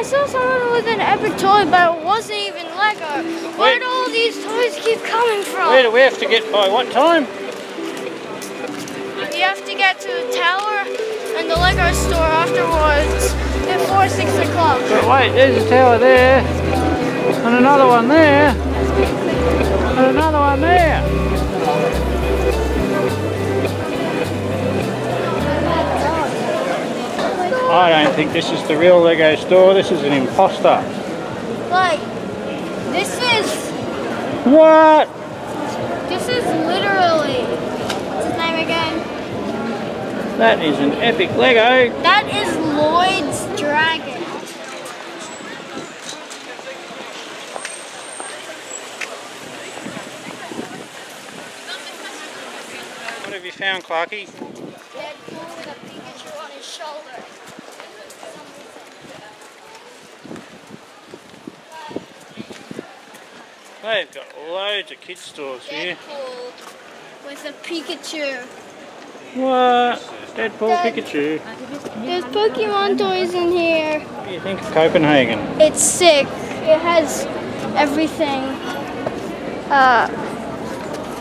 I saw someone with an epic toy, but it wasn't even Lego. Where do all these toys keep coming from? Where do we have to get by what time? You have to get to the tower and the Lego store afterwards before 6 o'clock. But wait, there's a tower there. And another one there. And another one there. I don't think this is the real Lego store. This is an imposter. Like, this is, What? this is literally, what's his name again? That is an epic Lego. That is Lloyd's Dragon. What have you found, Clarky? Deadpool with a Pikachu on his shoulder. They've got loads of kids stores here. Deadpool with a Pikachu. What? Deadpool Dad- Pikachu. There's Pokemon toys in here. What do you think of Copenhagen? It's sick. It has everything. Uh,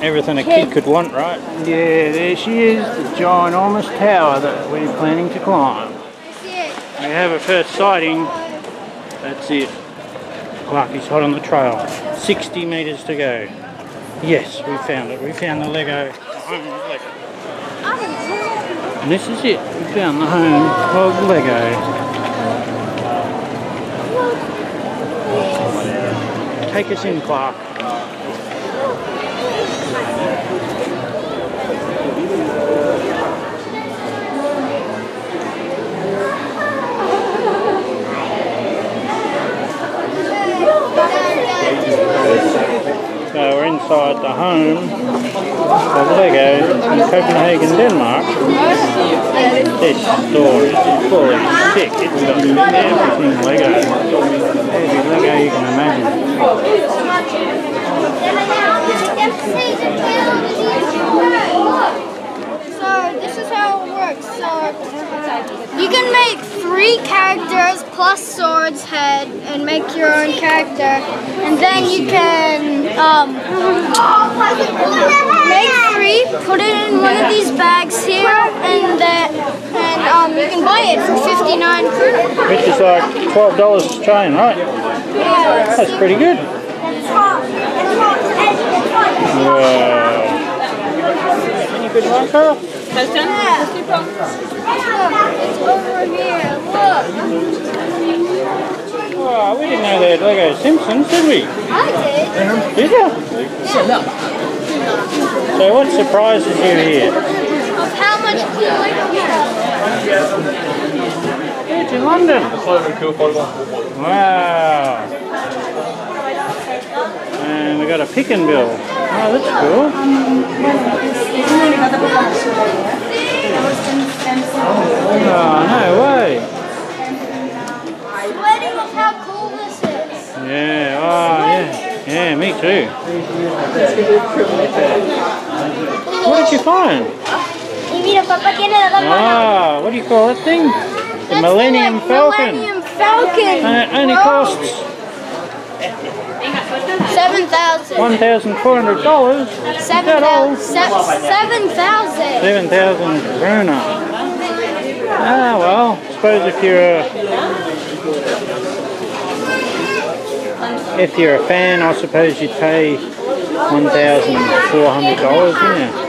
Everything a Kid. kid could want, right? Yeah, there she is, the ginormous tower that we're planning to climb. I see it. We have a first sighting. That's it. Clarky's hot on the trail. 60 metres to go. Yes, we found it. We found the Lego. And this is it. We found the home of Lego. Take us in, Clark. Inside the home of Lego in Copenhagen, Denmark. This store is fully sick. It's got everything Lego. Every Lego you can imagine. So this is how it works. So you can make three characters plus Sword's head and make your own character, and then you can um, make three, put it in one of these bags here, and then and um, you can buy it for 59 kroner. Which is like $12 Australian, right? Yeah, That's pretty good. Wow. Any good one, Carl? Look, it's over here. Look. Oh, we didn't know they had Lego Simpsons, did we? I did. Did you? So what surprises you here? Of how much cool Lego we have. It's in London. Wow. And we got a pick and bill. Oh, that's cool. Oh, no way. Yeah, oh, yeah. Yeah, me too. What did you find? Y mira, papá tiene las dos Ah, what do you call that thing? The Millennium Falcon. Millennium Falcon. And it only costs Seven thousand. $1,400. Seven that all? thousand. Seven thousand. 7,000 krona. Ah, well, suppose if you're a, if you're a fan, I suppose you'd pay $1,400, wouldn't you?